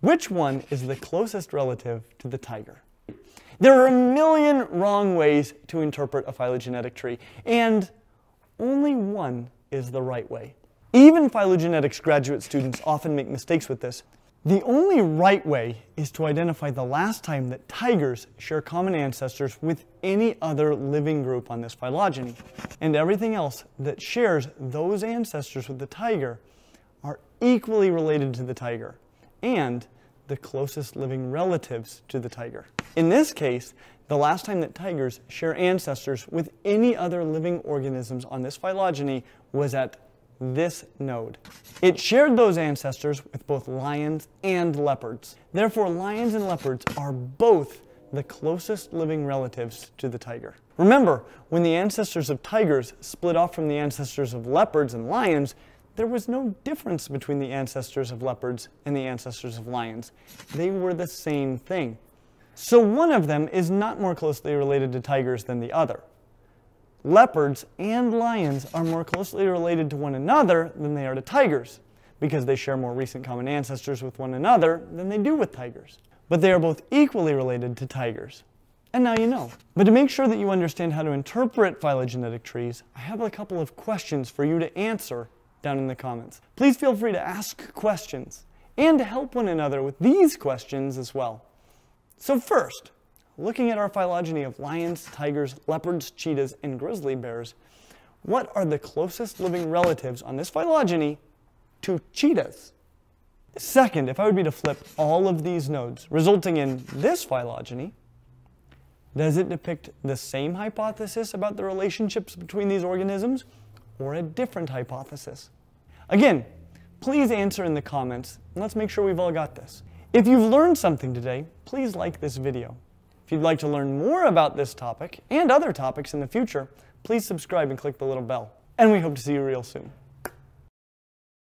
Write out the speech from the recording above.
Which one is the closest relative to the tiger? There are a million wrong ways to interpret a phylogenetic tree, and only one is the right way. Even phylogenetics graduate students often make mistakes with this. The only right way is to identify the last time that tigers share common ancestors with any other living group on this phylogeny. And everything else that shares those ancestors with the tiger are equally related to the tiger and the closest living relatives to the tiger. In this case, the last time that tigers share ancestors with any other living organisms on this phylogeny was at this node. It shared those ancestors with both lions and leopards. Therefore, lions and leopards are both the closest living relatives to the tiger. Remember, when the ancestors of tigers split off from the ancestors of leopards and lions, there was no difference between the ancestors of leopards and the ancestors of lions. They were the same thing. So one of them is not more closely related to tigers than the other. Leopards and lions are more closely related to one another than they are to tigers, because they share more recent common ancestors with one another than they do with tigers. But they are both equally related to tigers. And now you know. But to make sure that you understand how to interpret phylogenetic trees, I have a couple of questions for you to answer down in the comments. Please feel free to ask questions and to help one another with these questions as well. So first, looking at our phylogeny of lions, tigers, leopards, cheetahs, and grizzly bears, what are the closest living relatives on this phylogeny to cheetahs? Second, if I would be to flip all of these nodes, resulting in this phylogeny, does it depict the same hypothesis about the relationships between these organisms or a different hypothesis? Again, please answer in the comments let's make sure we've all got this. If you've learned something today, please like this video. If you'd like to learn more about this topic and other topics in the future, please subscribe and click the little bell. And we hope to see you real soon.